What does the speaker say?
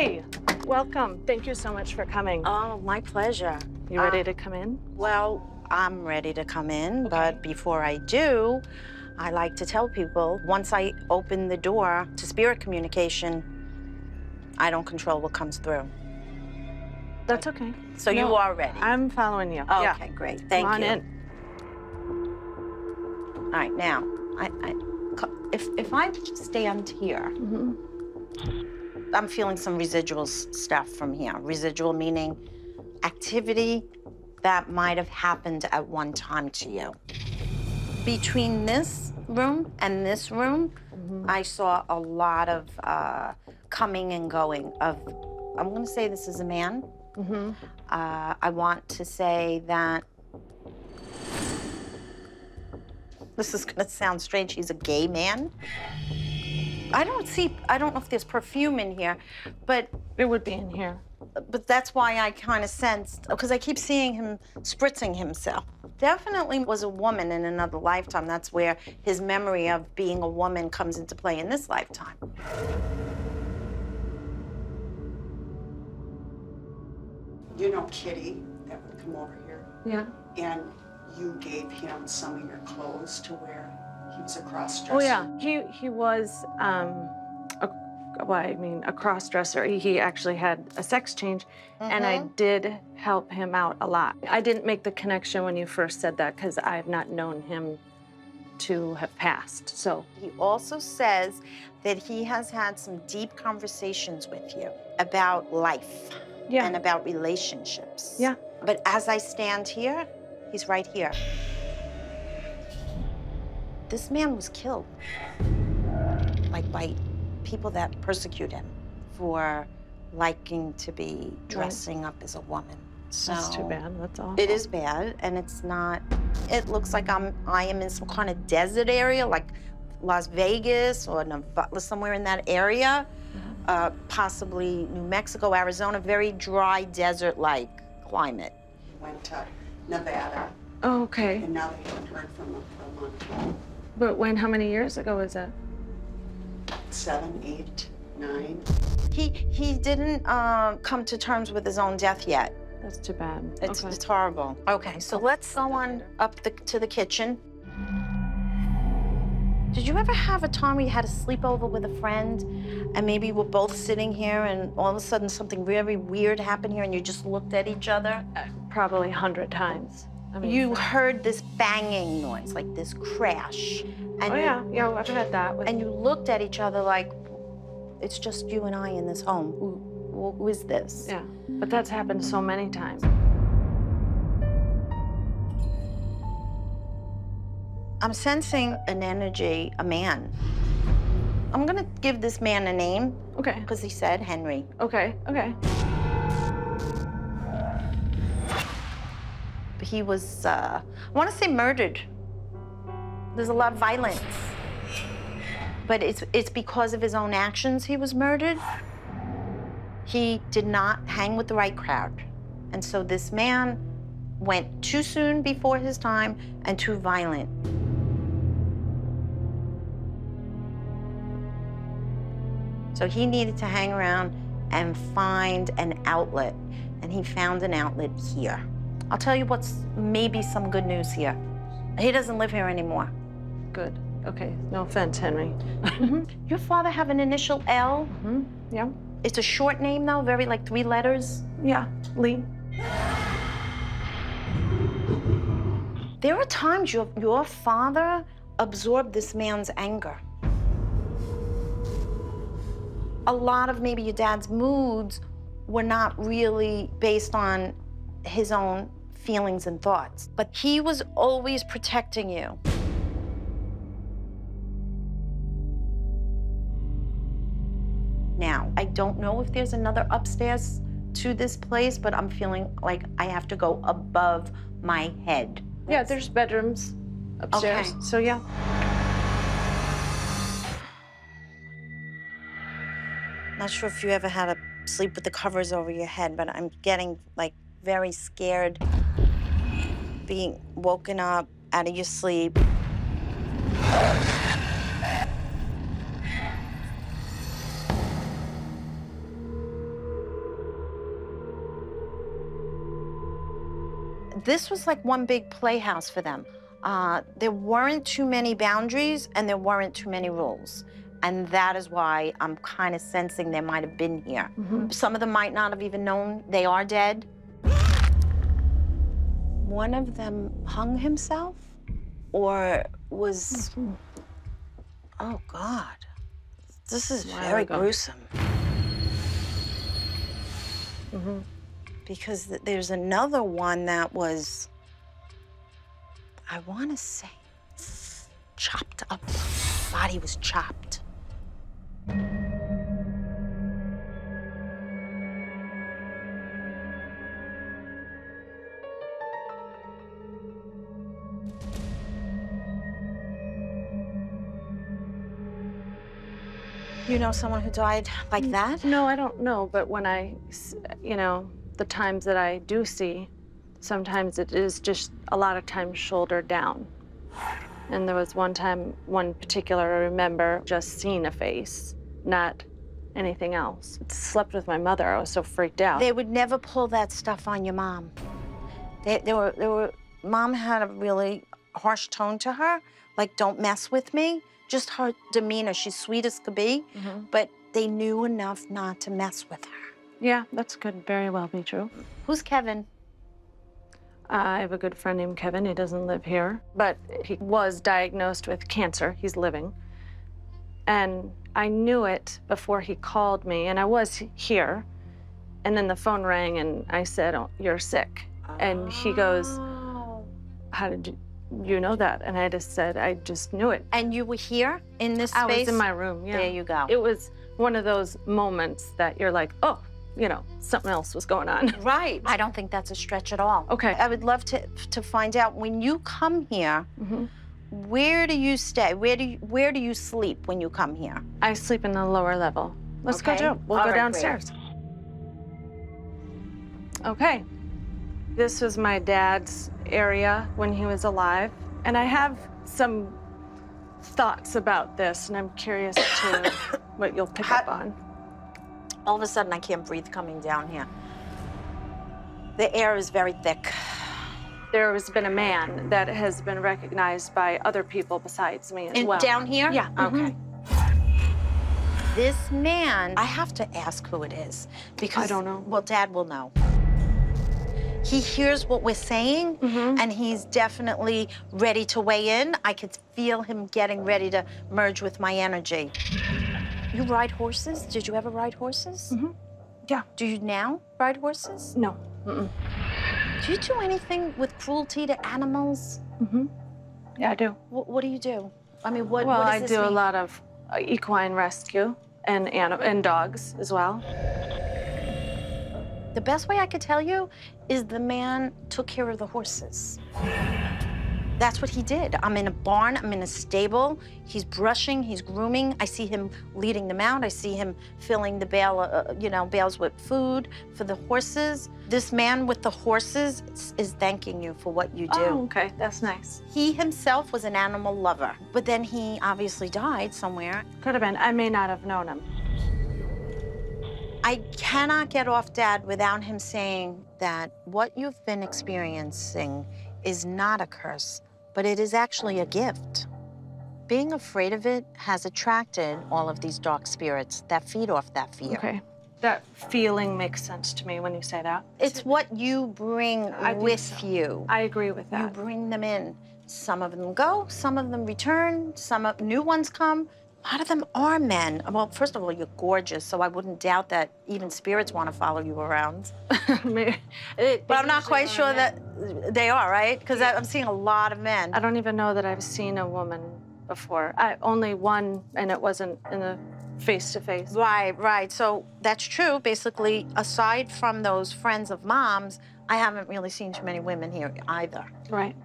Hi, welcome. Thank you so much for coming. Oh, my pleasure. You ready uh, to come in? Well, I'm ready to come in, but before I do, I like to tell people once I open the door to spirit communication, I don't control what comes through. That's okay. So you are ready. I'm following you. okay, yeah. great. Thank Come on you. in. All right, now, I, I, if if I stand here, Mhm. I'm feeling some residual stuff from here. Residual meaning activity that might have happened at one time to you. Between this room and this room, I saw a lot of uh, coming and going of, I'm going to say this is a man. Mhm. Uh, I want to say that this is going to sound strange. He's a gay man. I don't see, I don't know if there's perfume in here, but It would be in here. but that's why I kind of sensed because I keep seeing him spritzing himself. Definitely was a woman in another lifetime. That's where his memory of being a woman comes into play in this lifetime. You know Kitty that would come over here, Yeah. and you gave him some of your clothes to wear. He was a cross dresser. Oh yeah. He he was um a, well, I mean a cross dresser. He, he actually had a sex change and I did help him out a lot. I didn't make the connection when you first said that because I've not known him to have passed. So He also says that he has had some deep conversations with you about life yeah. and about relationships. Yeah. But as I stand here, he's right here. This man was killed, like by people that persecute him for liking to be dressing up as a woman. So That's too bad. That's awful. It is bad, and it's not. It looks like I'm. I am in some kind of desert area, like Las Vegas or Nevada, somewhere in that area. Uh, possibly New Mexico, Arizona. Very dry, desert-like climate. Went to Nevada, Oh, okay. and now they haven't heard from him for a month. But when? How many years ago was that? Seven, eight, nine. He he didn't uh, come to terms with his own death yet. That's too bad. It's, okay. it's horrible. Okay, so let's go on up the, to the kitchen. Did you ever have a time where you had a sleepover with a friend and maybe we're both sitting here and all of a sudden something very weird happened here and you just looked at each other? Probably a hundred times. You heard this banging noise, like this crash. And Oh you, yeah, yeah. I've had that. With, And you looked at each other like, it's just you and I in this home. Who, who is this? yeah, but that's happened so many times. I'm sensing an energy, a man. I'm gonna give this man a name Okay. because he said Henry. Okay. Okay. He was, uh, I wanna say murdered. There's a lot of violence. But it's, it's because of his own actions he was murdered. He did not hang with the right crowd. And so this man went too soon before his time and too violent. So he needed to hang around and find an outlet. And he found an outlet here. I'll tell you what's maybe some good news here. He doesn't live here anymore. Good. Okay. No offense, Henry. Your father have an initial L? hmm Yeah. It's a short name though, very like three letters. Yeah. Lee. There are times your, your father absorbed this man's anger. A lot of maybe your dad's moods were not really based on his own feelings and thoughts, but he was always protecting you. Now, I don't know if there's another upstairs to this place, but I'm feeling like I have to go above my head. Yeah. There's bedrooms upstairs. Okay. So yeah. Not sure if you ever had a sleep with the covers over your head, but I'm getting like very scared being woken up out of your sleep. This was like one big playhouse for them. Uh, there weren't too many boundaries and there weren't too many rules. And that is why I'm kind of sensing they might have been here. Mm -hmm. Some of them might not have even known they are dead. One of them hung himself or was. Oh, God. This is very ago. gruesome. Because th- there's another one that was, I want to say, chopped up. Body was chopped. You know someone who died like that? No, I don't know, but when I, you know, the times that I do see, sometimes it is just a lot of times shoulder down. And there was one time, one particular, I remember just seeing a face, not anything else. Slept with my mother. I was so freaked out. They would never pull that stuff on your mom. They, they were, they were, mom had a really harsh tone to her, like, don't mess with me. Just her demeanor, she's sweet as could be, mm-hmm. but they knew enough not to mess with her. yeah, that's could very well be true. Who's Kevin? Uh, I have a good friend named Kevin. He doesn't live here, but he was diagnosed with cancer. He's living. And I knew it before he called me, and I was here. And then the phone rang, and I said, oh, You're sick. And he goes, Oh. How did you, you know that? And I just said, I just knew it. And you were here in this I space? was in my room, yeah. There you go. It was one of those moments that you're like, Oh, you know, something else was going on. Right. I don't think that's a stretch at all. Okay. I would love to to find out when you come here, mm -hmm. where do you stay? Where do you where do you sleep when you come here? I sleep in the lower level. Let's Okay. go, Joe. We'll All go right, downstairs. Okay. This was my dad's area when he was alive. And I have some thoughts about this, and I'm curious to what you'll pick up on. All of a sudden, I can't breathe coming down here. The air is very thick. There has been a man that has been recognized by other people besides me as In- well. Down here? Yeah, mhm. Okay. This man, I have to ask who it is because I don't know. Well, Dad will know. He hears what we're saying, Mm-hmm. and he's definitely ready to weigh in. I could feel him getting ready to merge with my energy. You ride horses? Did you ever ride horses? Mm -hmm. Yeah. Do you now ride horses? No. Mm-mm. Do you do anything with cruelty to animals? Mm-hmm. Yeah, I do. What, what do you do? I mean, what? well, what does I this do a lot of uh, equine rescue and, anim- and dogs as well. The best way I could tell you is the man took care of the horses. That's what he did. I'm in a barn, I'm in a stable. He's brushing, he's grooming. I see him leading them out. I see him filling the bale, uh, you know, bales with food for the horses. This man with the horses is- is thanking you for what you do. Oh, okay. That's nice. He himself was an animal lover, but then he obviously died somewhere. Could have been. I may not have known him. I cannot get off Dad without him saying that what you've been experiencing is not a curse, but it is actually a gift. Being afraid of it has attracted all of these dark spirits that feed off that fear. Okay. That feeling makes sense to me when you say that. It's what you bring I with so. you. I agree with that. You bring them in. Some of them go, some of them return, some of, new ones come. A lot of them are men. Well, first of all, you're gorgeous, so I wouldn't doubt that even spirits want to follow you around. But I'm not quite sure men. that they are, right? Because I'm seeing a lot of men. I don't even know that I've seen a woman before. I only one, and it wasn't in the face to face. Right, right. So that's true. Basically, aside from those friends of mom's, I haven't really seen too many women here either. Right.